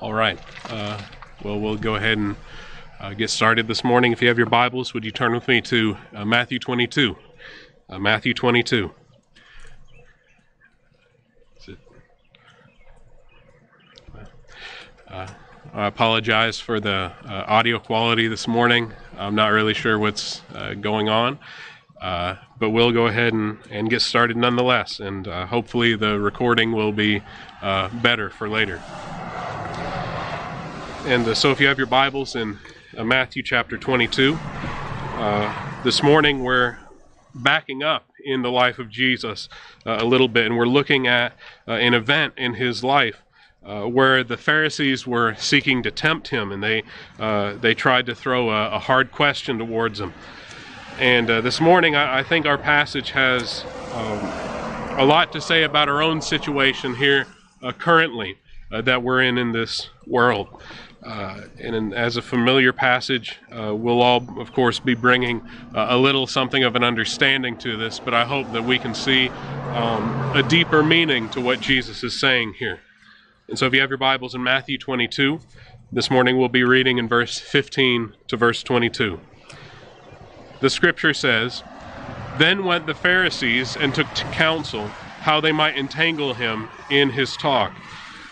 All right. Uh, well, we'll go ahead and uh, get started this morning. If you have your Bibles, would you turn with me to uh, Matthew 22? Uh, Matthew 22. Uh, I apologize for the uh, audio quality this morning. I'm not really sure what's going on. But we'll go ahead and, and get started nonetheless, and hopefully the recording will be better for later. And uh, so, if you have your Bibles in uh, Matthew chapter 22, this morning we're backing up in the life of Jesus a little bit, and we're looking at an event in his life. Uh, where the Pharisees were seeking to tempt him, and they uh, they tried to throw a, a, hard question towards him. And uh, this morning, I, I, think our passage has um, a lot to say about our own situation here uh, currently uh, that we're in in this world. Uh, and in, as a familiar passage, uh, we'll all, of course, be bringing uh, a little something of an understanding to this, but I hope that we can see um, a deeper meaning to what Jesus is saying here. And so, if you have your Bibles in Matthew 22, this morning we'll be reading in verse 15 to verse 22 the scripture says, Then went the Pharisees and took counsel how they might entangle him in his talk.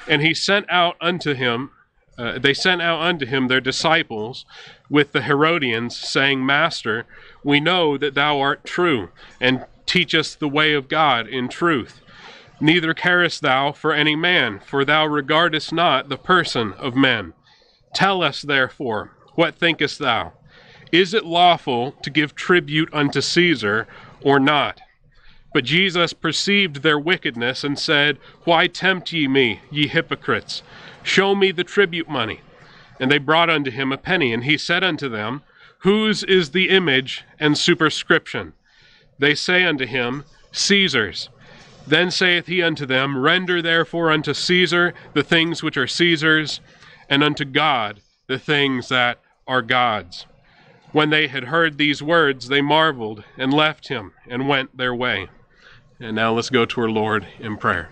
And he sent out unto him, uh, they sent out unto him their disciples with the Herodians, saying, Master, we know that thou art true, and teach us the way of God in truth. Neither carest thou for any man, for thou regardest not the person of men. Tell us, therefore, what thinkest thou? Is it lawful to give tribute unto Caesar or not? But Jesus perceived their wickedness and said, Why tempt ye me, ye hypocrites? Show me the tribute money. And they brought unto him a penny, and he said unto them, Whose is the image and superscription? They say unto him, Caesar's. Then saith he unto them, Render therefore unto Caesar the things which are Caesar's, and unto God the things that are God's. When they had heard these words, they marveled and left him and went their way. And now let's go to our Lord in prayer.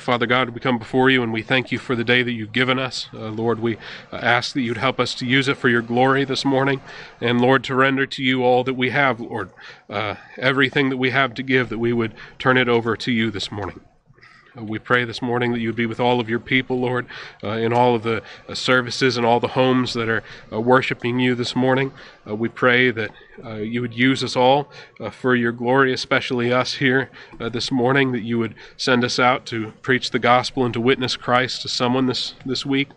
Father God, we come before you and we thank you for the day that you've given us. Uh, Lord, we ask that you'd help us to use it for your glory this morning. And Lord, to render to you all that we have, Lord, uh, everything that we have to give, that we would turn it over to you this morning. Uh, we pray this morning that you would be with all of your people, Lord, uh, in all of the uh, services and all the homes that are uh, worshiping you this morning. Uh, we pray that uh, you would use us all for your glory, especially us here this morning, that you would send us out to preach the gospel and to witness Christ to someone this, this week.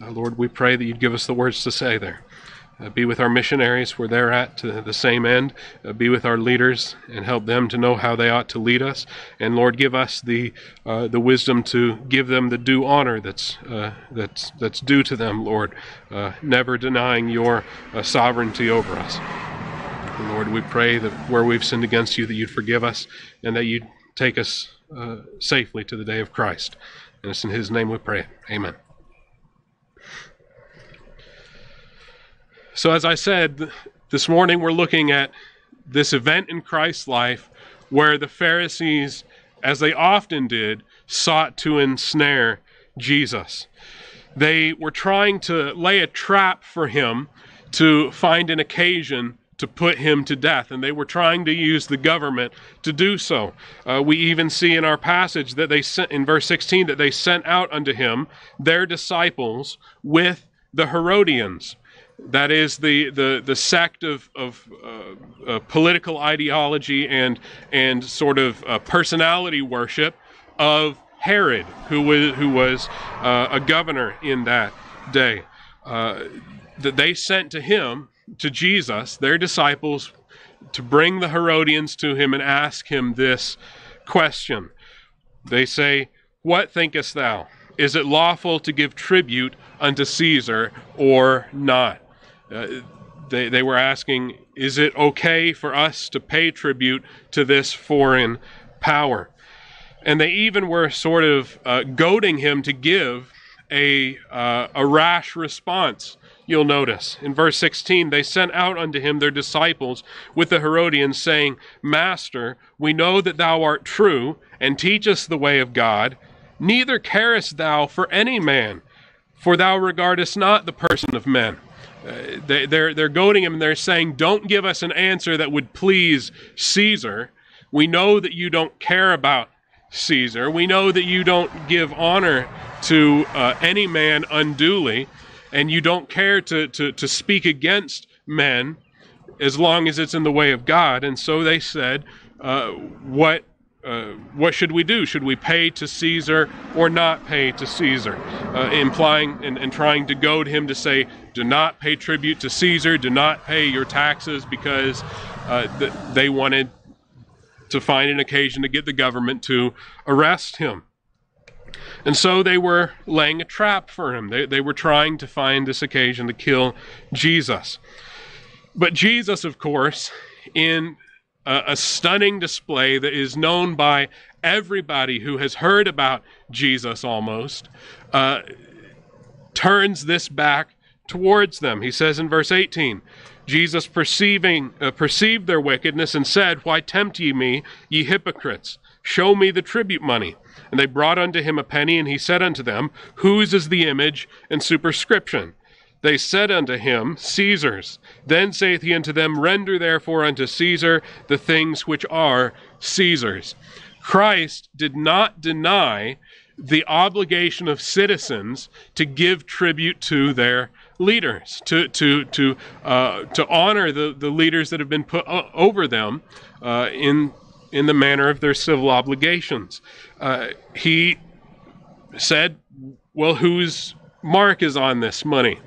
Lord, we pray that you'd give us the words to say there. Uh, be with our missionaries where they're at to the same end. Uh, be with our leaders and help them to know how they ought to lead us. And Lord, give us the uh, the wisdom to give them the due honor that's uh, that's that's due to them, Lord. Uh, never denying your uh, sovereignty over us. Lord, we pray that where we've sinned against you, that you'd forgive us and that you'd take us safely to the day of Christ. And it's in His name we pray. Amen. So, as I said, this morning we're looking at this event in Christ's life where the Pharisees, as they often did, sought to ensnare Jesus. They were trying to lay a trap for him to find an occasion to put him to death, and they were trying to use the government to do so. Uh, we even see in our passage that they sent in verse 16 that they sent out unto him their disciples with the Herodians. That is the, the, the sect of, of uh, uh, political ideology and, and sort of uh, personality worship of Herod, who was, who was uh, a governor in that day. Uh, that they sent to him, to Jesus, their disciples, to bring the Herodians to him and ask him this question. They say, What thinkest thou? Is it lawful to give tribute unto Caesar or not? Uh, they, they were asking, is it okay for us to pay tribute to this foreign power? And they even were sort of uh, goading him to give a, uh, a rash response. You'll notice in verse 16, they sent out unto him their disciples with the Herodians, saying, Master, we know that thou art true, and teach us the way of God. Neither carest thou for any man, for thou regardest not the person of men. Uh, they, they're, they're goading him and they're saying, Don't give us an answer that would please Caesar. We know that you don't care about Caesar. We know that you don't give honor to uh, any man unduly, and you don't care to, to, to speak against men as long as it's in the way of God. And so they said, uh, What uh, what should we do? Should we pay to Caesar or not pay to Caesar? Uh, implying and, and, trying to goad him to say, do not pay tribute to Caesar, do not pay your taxes, because uh, th- they wanted to find an occasion to get the government to arrest him. And so they were laying a trap for him. They, they were trying to find this occasion to kill Jesus. But Jesus, of course, in a, a stunning display that is known by everybody who has heard about Jesus almost, uh, turns this back towards them. He says in verse 18, Jesus perceiving uh, perceived their wickedness and said, Why tempt ye me, ye hypocrites? Show me the tribute money. And they brought unto him a penny, and he said unto them, Whose is the image and superscription? They said unto him, Caesar's. Then saith he unto them, Render therefore unto Caesar the things which are Caesar's. Christ did not deny the obligation of citizens to give tribute to their leaders, to to to uh, to honor the, the leaders that have been put over them uh, in in the manner of their civil obligations. Uh, he said, "Well, whose mark is on this money?"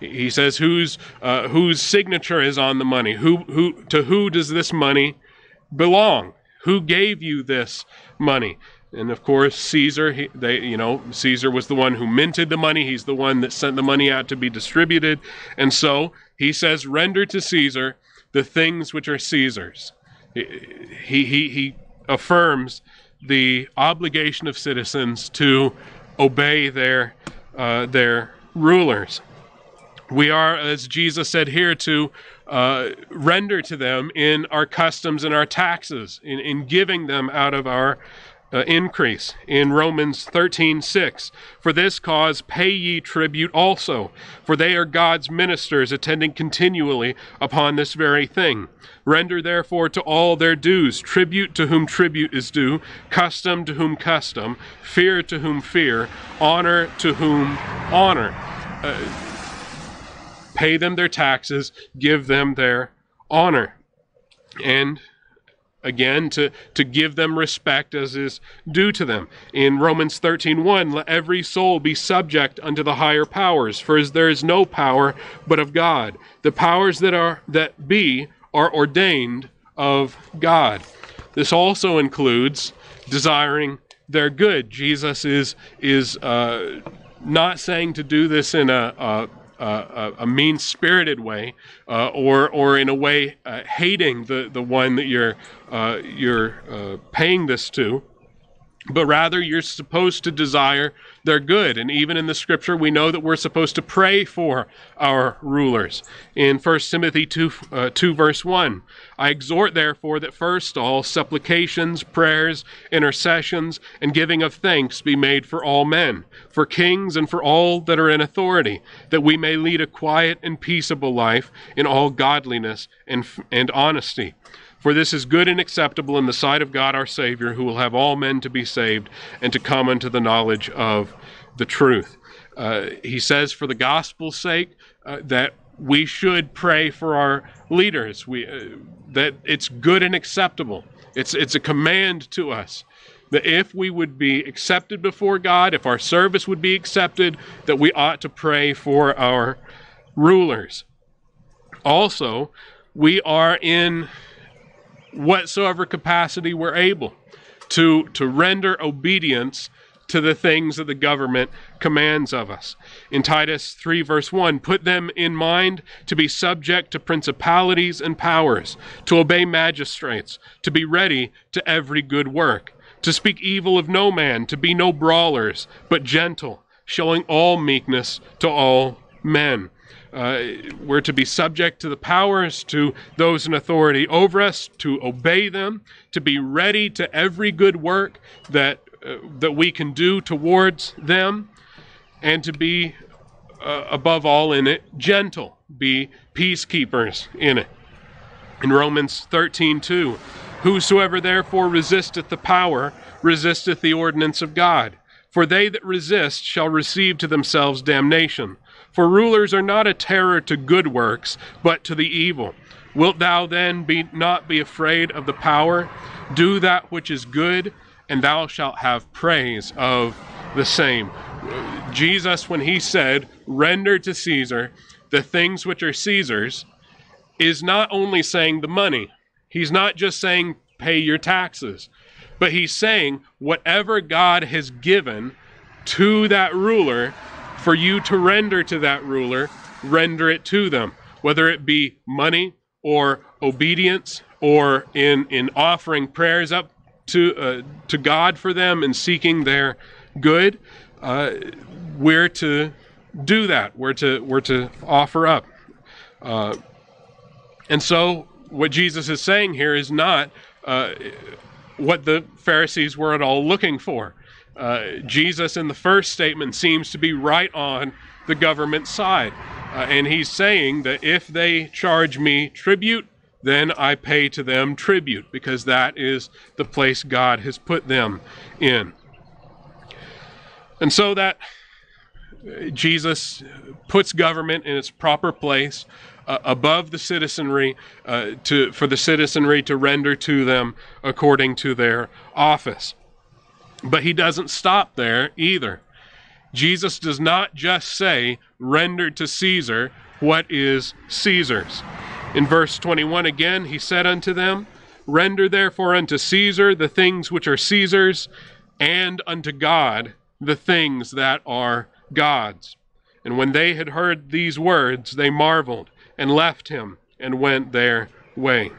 He says, "Whose uh, whose signature is on the money? Who who to who does this money belong? Who gave you this money?" And of course, Caesar. He, they, you know, Caesar was the one who minted the money. He's the one that sent the money out to be distributed. And so he says, "Render to Caesar the things which are Caesar's." He he he affirms the obligation of citizens to obey their uh, their rulers. We are, as Jesus said here, to uh, render to them in our customs and our taxes, in, in giving them out of our uh, increase. In Romans 13 6, for this cause pay ye tribute also, for they are God's ministers, attending continually upon this very thing. Render therefore to all their dues, tribute to whom tribute is due, custom to whom custom, fear to whom fear, honor to whom honor. Uh, pay them their taxes, give them their honor. And again to, to give them respect as is due to them. In Romans 13:1, let every soul be subject unto the higher powers, for as there is no power but of God. The powers that are that be are ordained of God. This also includes desiring their good. Jesus is is uh, not saying to do this in a, a uh, a mean spirited way uh, or, or in a way uh, hating the, the one that you're, uh, you're uh, paying this to, but rather you're supposed to desire their good. And even in the scripture, we know that we're supposed to pray for our rulers. In 1 Timothy 2, uh, 2 verse 1, I exhort therefore that first all supplications, prayers, intercessions, and giving of thanks be made for all men, for kings and for all that are in authority, that we may lead a quiet and peaceable life in all godliness and, and honesty. For this is good and acceptable in the sight of God our Savior, who will have all men to be saved and to come unto the knowledge of the truth. Uh, he says, for the gospel's sake, uh, that we should pray for our leaders. We, uh, that it's good and acceptable. It's, it's a command to us that if we would be accepted before God, if our service would be accepted, that we ought to pray for our rulers. Also, we are in whatsoever capacity we're able to, to render obedience to the things that the government commands of us. In Titus 3, verse 1, put them in mind to be subject to principalities and powers, to obey magistrates, to be ready to every good work, to speak evil of no man, to be no brawlers, but gentle, showing all meekness to all men. Uh, we're to be subject to the powers, to those in authority over us, to obey them, to be ready to every good work that uh, that we can do towards them, and to be, uh, above all in it, gentle, be peacekeepers in it. In Romans 13, 2, whosoever therefore resisteth the power, resisteth the ordinance of God. For they that resist shall receive to themselves damnation. For rulers are not a terror to good works, but to the evil. Wilt thou then be not be afraid of the power? Do that which is good, and thou shalt have praise of the same. Jesus, when he said, Render to Caesar the things which are Caesar's, is not only saying the money. He's not just saying pay your taxes, but he's saying whatever God has given to that ruler, for you to render to that ruler, render it to them, whether it be money or obedience or in, in offering prayers up to, uh, to God for them and seeking their good. Uh, we're to do that. We're to, we're to offer up. Uh, and so, what Jesus is saying here is not uh, what the Pharisees were at all looking for. Uh, Jesus, in the first statement, seems to be right on the government side. Uh, and he's saying that if they charge me tribute, then I pay to them tribute, because that is the place God has put them in. And so that uh, Jesus puts government in its proper place uh, above the citizenry uh, to, for the citizenry to render to them according to their office. But he doesn't stop there either. Jesus does not just say, render to Caesar what is Caesar's. In verse 21 again, he said unto them, Render therefore unto Caesar the things which are Caesar's, and unto God the things that are God's. And when they had heard these words, they marveled and left him and went their way.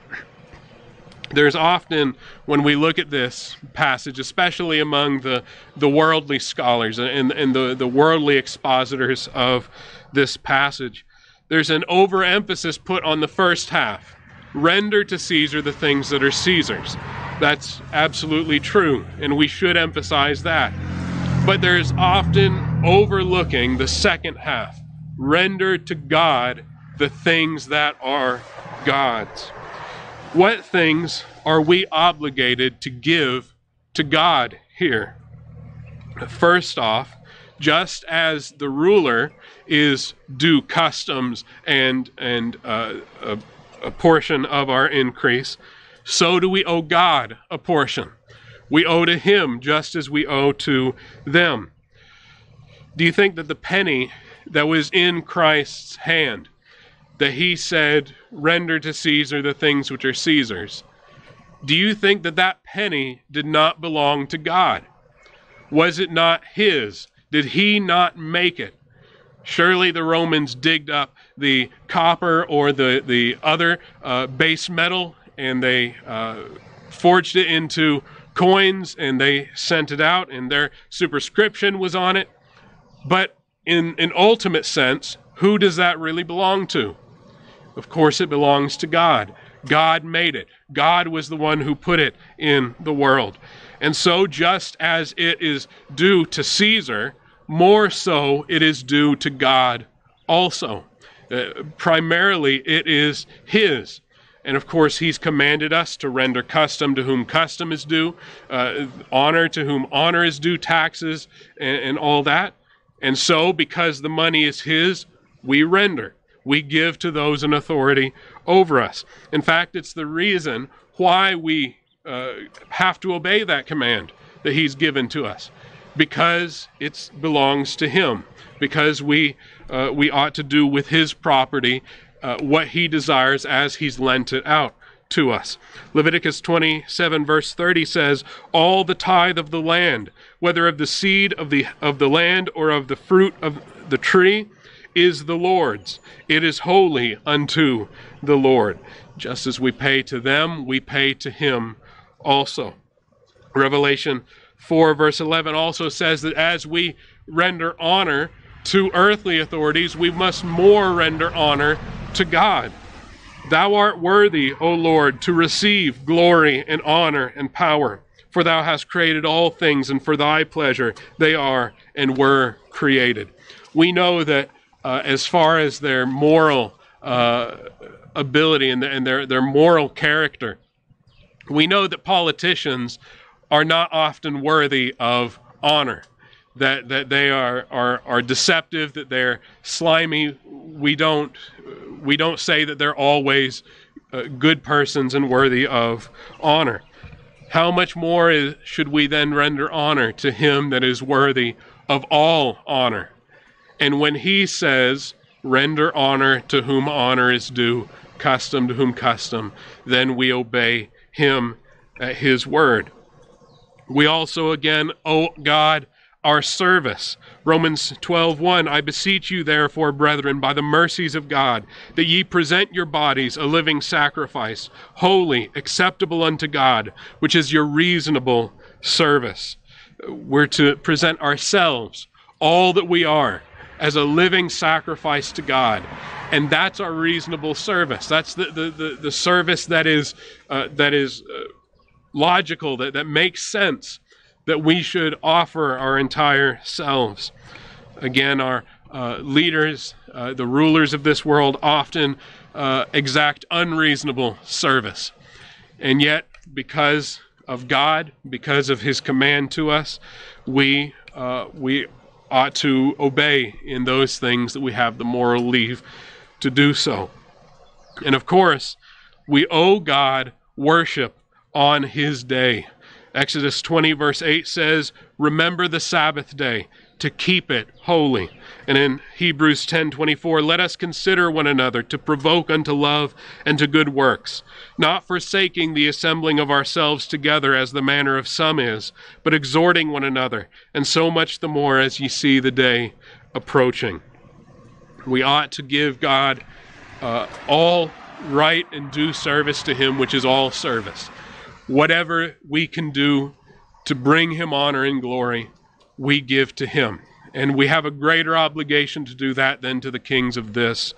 There's often, when we look at this passage, especially among the, the worldly scholars and, and the, the worldly expositors of this passage, there's an overemphasis put on the first half. Render to Caesar the things that are Caesar's. That's absolutely true, and we should emphasize that. But there's often overlooking the second half. Render to God the things that are God's. What things are we obligated to give to God here? First off, just as the ruler is due customs and and uh, a, a portion of our increase, so do we owe God a portion. We owe to Him just as we owe to them. Do you think that the penny that was in Christ's hand that he said, Render to Caesar the things which are Caesar's. Do you think that that penny did not belong to God? Was it not his? Did he not make it? Surely the Romans digged up the copper or the, the other uh, base metal and they uh, forged it into coins and they sent it out and their superscription was on it. But in an ultimate sense, who does that really belong to? Of course, it belongs to God. God made it. God was the one who put it in the world. And so, just as it is due to Caesar, more so it is due to God also. Uh, primarily, it is His. And of course, He's commanded us to render custom to whom custom is due, uh, honor to whom honor is due, taxes, and, and all that. And so, because the money is His, we render we give to those in authority over us. In fact, it's the reason why we uh, have to obey that command that He's given to us, because it belongs to Him, because we uh, we ought to do with His property uh, what He desires as He's lent it out to us. Leviticus 27 verse 30 says, "All the tithe of the land, whether of the seed of the of the land or of the fruit of the tree, is the Lord's. It is holy unto the Lord. Just as we pay to them, we pay to him also. Revelation 4, verse 11 also says that as we render honor to earthly authorities, we must more render honor to God. Thou art worthy, O Lord, to receive glory and honor and power. For thou hast created all things, and for thy pleasure they are and were created. We know that uh, as far as their moral uh, ability and, and their, their moral character, we know that politicians are not often worthy of honor that that they are are are deceptive, that they're slimy. We don't we don't say that they're always uh, good persons and worthy of honor. How much more is, should we then render honor to him that is worthy of all honor? And when he says, "Render honor to whom honor is due, custom to whom custom," then we obey him at his word. We also again owe God our service. Romans 12:1 I beseech you therefore brethren by the mercies of God that ye present your bodies a living sacrifice holy acceptable unto God which is your reasonable service. We're to present ourselves all that we are as a living sacrifice to God. And that's our reasonable service. That's the, the, the, the service that is, uh, that is uh, logical, that, that makes sense that we should offer our entire selves. Again, our uh, leaders, uh, the rulers of this world, often uh, exact unreasonable service. And yet, because of God, because of His command to us, we, uh, we ought to obey in those things that we have the moral leave to do so. And of course, we owe God worship on His day. Exodus 20, verse 8 says, Remember the Sabbath day to keep it holy. And in Hebrews 10 24, let us consider one another to provoke unto love and to good works, not forsaking the assembling of ourselves together as the manner of some is, but exhorting one another, and so much the more as ye see the day approaching. We ought to give God uh, all right and due service to Him, which is all service whatever we can do to bring him honor and glory, we give to him. And we have a greater obligation to do that than to the kings of this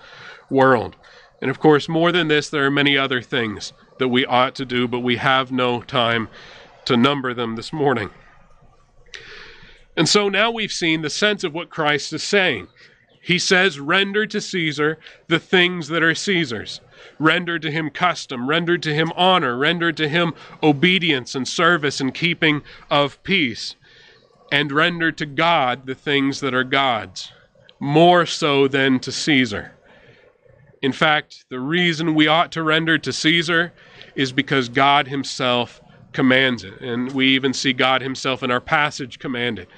world. And of course, more than this, there are many other things that we ought to do, but we have no time to number them this morning. And so now we've seen the sense of what Christ is saying. He says, Render to Caesar the things that are Caesar's Render to him custom, render to him honor, render to him obedience and service and keeping of peace, and render to God the things that are God's, more so than to Caesar. In fact, the reason we ought to render to Caesar is because God himself commands it. And we even see God himself in our passage commanded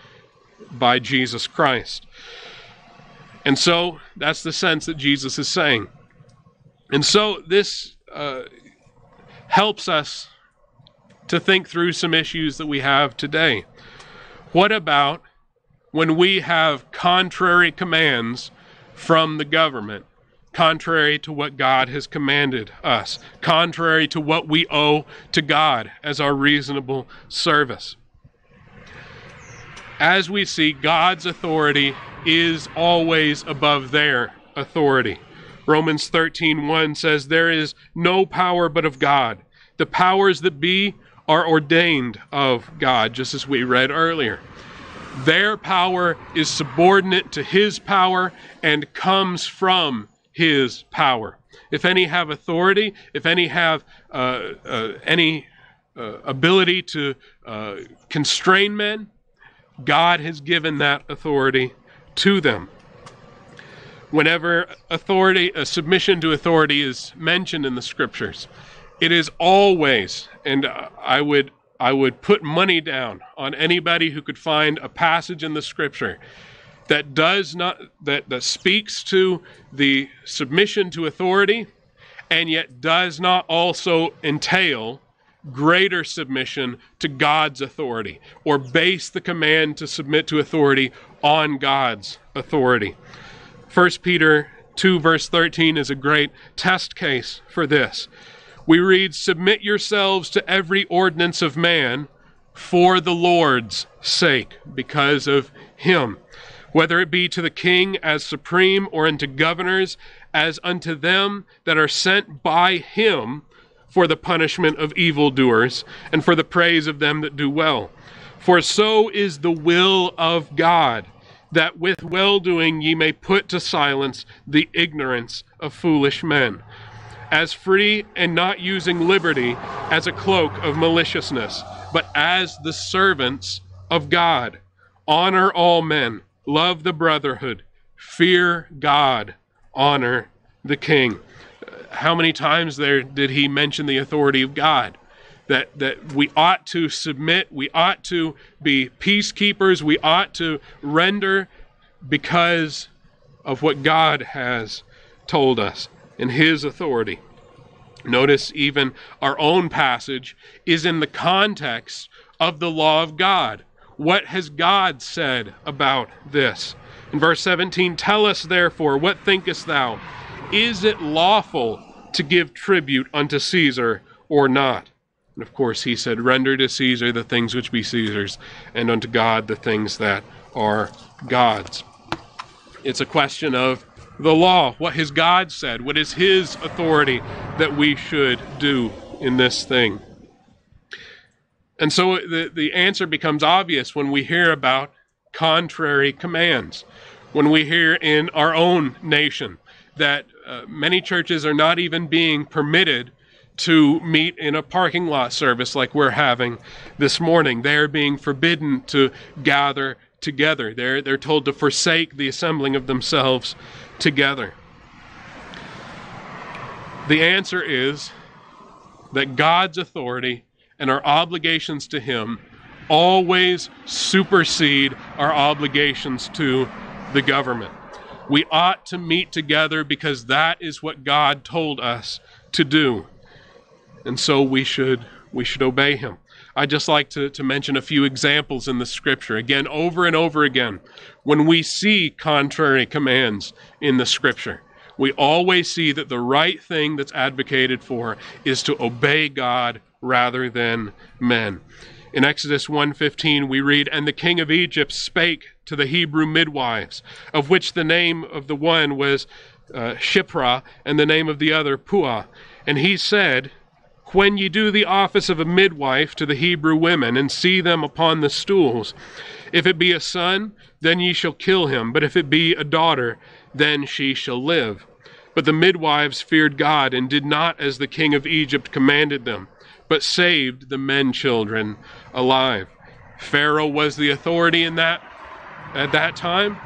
by Jesus Christ. And so that's the sense that Jesus is saying. And so this uh, helps us to think through some issues that we have today. What about when we have contrary commands from the government, contrary to what God has commanded us, contrary to what we owe to God as our reasonable service? As we see, God's authority is always above their authority. Romans 13:1 says there is no power but of God. The powers that be are ordained of God, just as we read earlier. Their power is subordinate to his power and comes from his power. If any have authority, if any have uh, uh, any uh, ability to uh, constrain men, God has given that authority to them whenever authority, a submission to authority is mentioned in the scriptures, it is always, and I would I would put money down on anybody who could find a passage in the scripture that does not that, that speaks to the submission to authority and yet does not also entail greater submission to God's authority or base the command to submit to authority on God's authority. 1 Peter 2, verse 13 is a great test case for this. We read, Submit yourselves to every ordinance of man for the Lord's sake, because of him, whether it be to the king as supreme or unto governors as unto them that are sent by him for the punishment of evildoers, and for the praise of them that do well. For so is the will of God, that with well doing ye may put to silence the ignorance of foolish men, as free and not using liberty as a cloak of maliciousness, but as the servants of God. Honor all men, love the brotherhood, fear God, honor the king. How many times there did he mention the authority of God? That, that we ought to submit, we ought to be peacekeepers, we ought to render because of what God has told us in his authority. Notice even our own passage is in the context of the law of God. What has God said about this? In verse 17, tell us therefore, what thinkest thou? Is it lawful to give tribute unto Caesar or not? And of course, he said, Render to Caesar the things which be Caesar's, and unto God the things that are God's. It's a question of the law. What has God said? What is his authority that we should do in this thing? And so the, the answer becomes obvious when we hear about contrary commands, when we hear in our own nation that uh, many churches are not even being permitted to meet in a parking lot service like we're having this morning. They are being forbidden to gather together. They're, they're told to forsake the assembling of themselves together. The answer is that God's authority and our obligations to Him always supersede our obligations to the government. We ought to meet together because that is what God told us to do. And so we should we should obey him. I'd just like to, to mention a few examples in the scripture. Again, over and over again, when we see contrary commands in the scripture, we always see that the right thing that's advocated for is to obey God rather than men. In Exodus 1:15 we read, "And the king of Egypt spake to the Hebrew midwives, of which the name of the one was uh, Shiphrah, and the name of the other Puah. And he said, When ye do the office of a midwife to the Hebrew women, and see them upon the stools, if it be a son, then ye shall kill him, but if it be a daughter, then she shall live. But the midwives feared God, and did not as the king of Egypt commanded them, but saved the men children alive. Pharaoh was the authority in that at that time.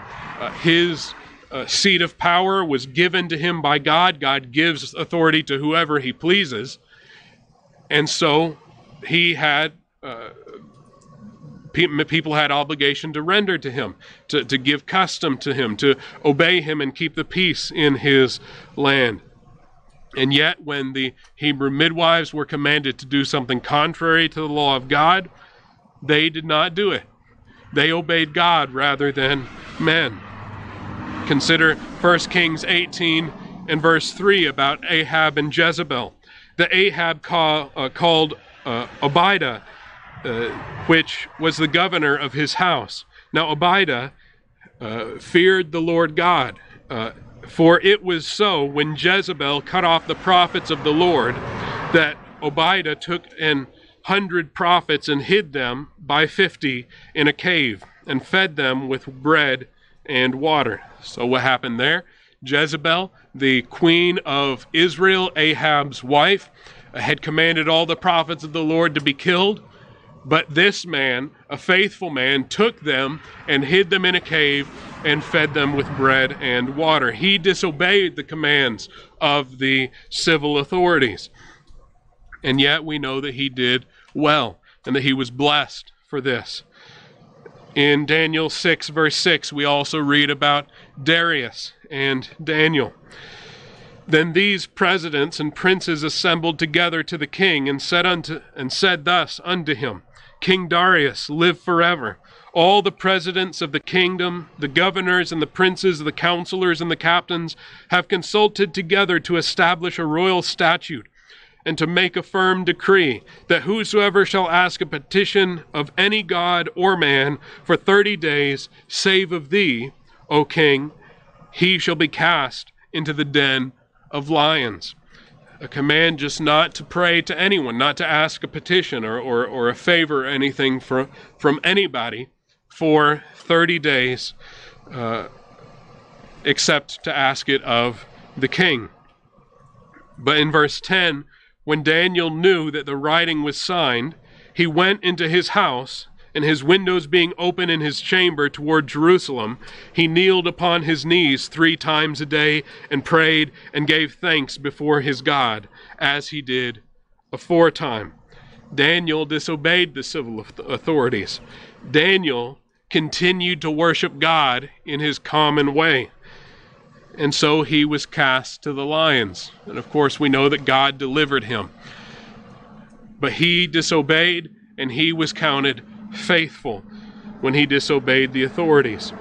Uh, his uh, seat of power was given to him by God. God gives authority to whoever he pleases. And so he had, uh, people had obligation to render to him, to, to give custom to him, to obey him and keep the peace in his land. And yet, when the Hebrew midwives were commanded to do something contrary to the law of God, they did not do it. They obeyed God rather than men. Consider 1 Kings 18 and verse 3 about Ahab and Jezebel. The Ahab uh, called uh, Obadiah, uh, which was the governor of his house. Now, Obadiah uh, feared the Lord God, uh, for it was so when Jezebel cut off the prophets of the Lord that Obadiah took an hundred prophets and hid them by fifty in a cave and fed them with bread and water. So, what happened there? Jezebel, the queen of Israel, Ahab's wife, had commanded all the prophets of the Lord to be killed. But this man, a faithful man, took them and hid them in a cave and fed them with bread and water. He disobeyed the commands of the civil authorities. And yet we know that he did well and that he was blessed for this. In Daniel 6, verse 6, we also read about Darius and Daniel. Then these presidents and princes assembled together to the king and said unto and said thus unto him, King Darius, live forever. All the presidents of the kingdom, the governors and the princes, the counselors and the captains have consulted together to establish a royal statute and to make a firm decree that whosoever shall ask a petition of any god or man for thirty days, save of thee, O king, he shall be cast into the den of lions. a command just not to pray to anyone, not to ask a petition or, or, or a favor or anything from, from anybody for 30 days, uh, except to ask it of the king. But in verse 10, when Daniel knew that the writing was signed, he went into his house and his windows being open in his chamber toward Jerusalem, he kneeled upon his knees three times a day and prayed and gave thanks before his God, as he did aforetime. Daniel disobeyed the civil authorities. Daniel continued to worship God in his common way. And so he was cast to the lions. And of course, we know that God delivered him. But he disobeyed, and he was counted faithful when he disobeyed the authorities.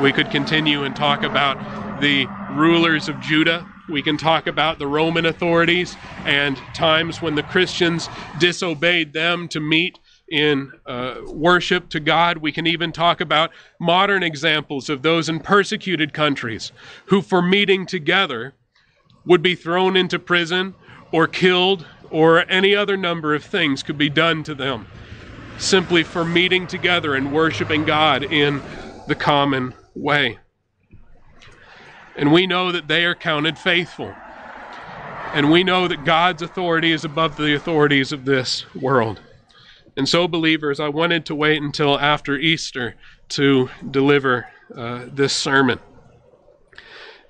We could continue and talk about the rulers of Judah. We can talk about the Roman authorities and times when the Christians disobeyed them to meet in uh, worship to God. We can even talk about modern examples of those in persecuted countries who, for meeting together, would be thrown into prison or killed, or any other number of things could be done to them simply for meeting together and worshiping God in the common way. And we know that they are counted faithful. And we know that God's authority is above the authorities of this world. And so, believers, I wanted to wait until after Easter to deliver uh, this sermon.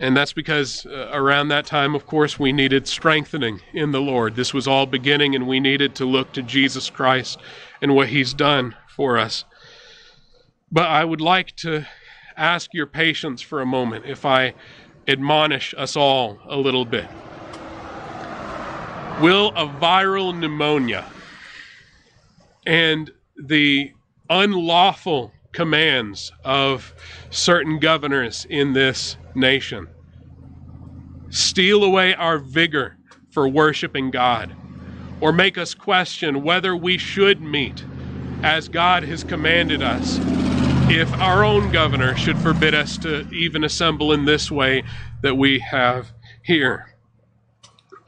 And that's because uh, around that time, of course, we needed strengthening in the Lord. This was all beginning, and we needed to look to Jesus Christ and what He's done for us. But I would like to ask your patience for a moment if I admonish us all a little bit. Will a viral pneumonia and the unlawful commands of certain governors in this nation steal away our vigor for worshiping God? or make us question whether we should meet as God has commanded us if our own governor should forbid us to even assemble in this way that we have here.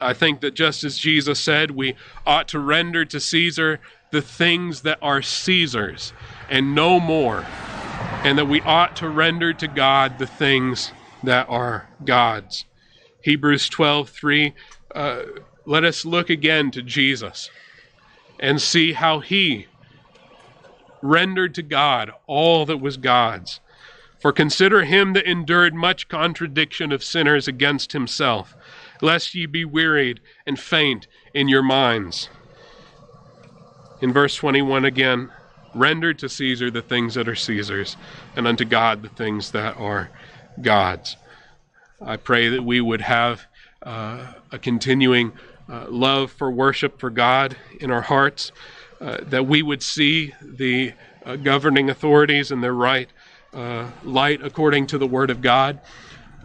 I think that just as Jesus said, we ought to render to Caesar the things that are Caesar's and no more, and that we ought to render to God the things that are God's. Hebrews 12 3 uh, let us look again to Jesus and see how he rendered to God all that was God's. For consider him that endured much contradiction of sinners against himself, lest ye be wearied and faint in your minds. In verse 21 again, rendered to Caesar the things that are Caesar's, and unto God the things that are God's. I pray that we would have uh, a continuing uh, love for worship for God in our hearts, uh, that we would see the uh, governing authorities in their right uh, light according to the Word of God,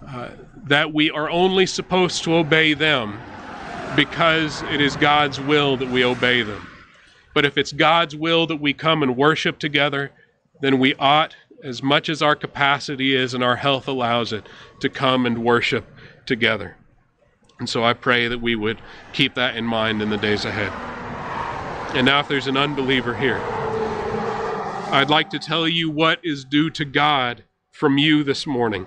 uh, that we are only supposed to obey them because it is God's will that we obey them. But if it's God's will that we come and worship together, then we ought, as much as our capacity is and our health allows it, to come and worship together. And so I pray that we would keep that in mind in the days ahead. And now, if there's an unbeliever here, I'd like to tell you what is due to God from you this morning.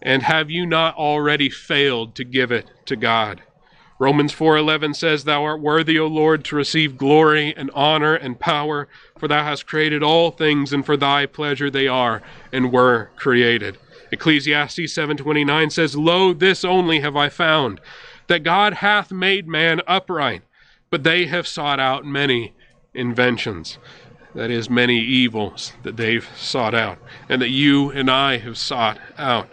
And have you not already failed to give it to God? Romans 4:11 says, "Thou art worthy, O Lord, to receive glory and honor and power, for thou hast created all things, and for thy pleasure they are and were created." Ecclesiastes 7:29 says, "Lo, this only have I found, that God hath made man upright, but they have sought out many inventions." That is, many evils that they've sought out, and that you and I have sought out.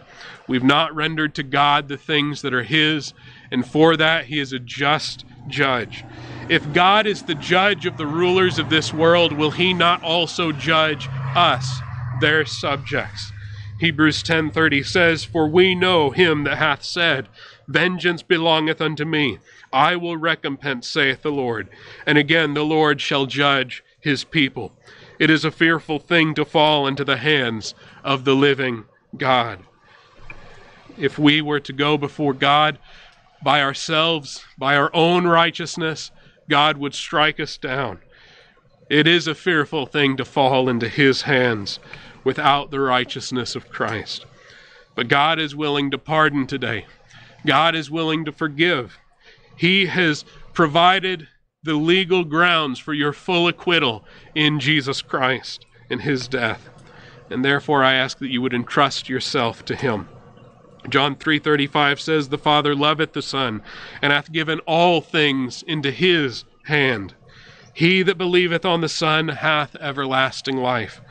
We've not rendered to God the things that are His, and for that He is a just judge. If God is the judge of the rulers of this world, will He not also judge us, their subjects? Hebrews 10:30 says, "For we know him that hath said, Vengeance belongeth unto me; I will recompense, saith the Lord. And again the Lord shall judge his people." It is a fearful thing to fall into the hands of the living God. If we were to go before God, by ourselves, by our own righteousness, God would strike us down. It is a fearful thing to fall into His hands without the righteousness of Christ. But God is willing to pardon today. God is willing to forgive. He has provided the legal grounds for your full acquittal in Jesus Christ in his death. And therefore I ask that you would entrust yourself to him. John 3:35 says the Father loveth the Son and hath given all things into his hand. He that believeth on the Son hath everlasting life,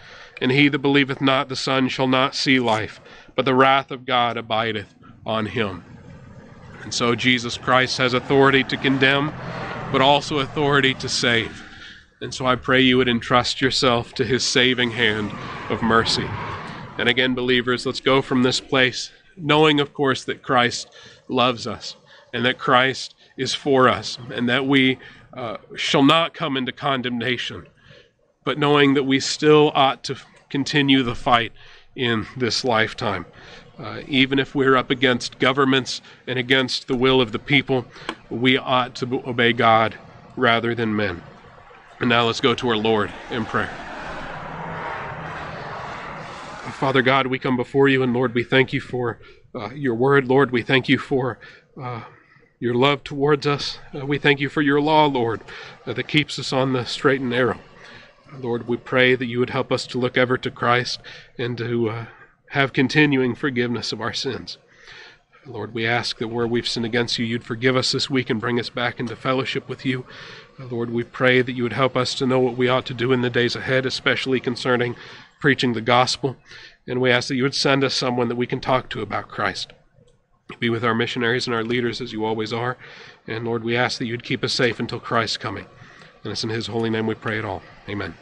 and he that believeth not the Son shall not see life, but the wrath of God abideth on him. And so Jesus Christ has authority to condemn, but also authority to save. And so I pray you would entrust yourself to his saving hand of mercy. And again, believers, let's go from this place knowing, of course, that Christ loves us and that Christ is for us and that we uh, shall not come into condemnation, but knowing that we still ought to continue the fight in this lifetime. Uh, even if we're up against governments and against the will of the people, we ought to obey God rather than men. And now let's go to our Lord in prayer. Father God, we come before you, and Lord, we thank you for uh, your word. Lord, we thank you for uh, your love towards us. Uh, we thank you for your law, Lord, uh, that keeps us on the straight and narrow. Lord, we pray that you would help us to look ever to Christ and to uh, have continuing forgiveness of our sins. Lord, we ask that where we've sinned against you, you'd forgive us this week and bring us back into fellowship with you. Lord, we pray that you would help us to know what we ought to do in the days ahead, especially concerning preaching the gospel. And we ask that you would send us someone that we can talk to about Christ. Be with our missionaries and our leaders as you always are. And Lord, we ask that you'd keep us safe until Christ's coming. And it's in his holy name we pray it all. Amen.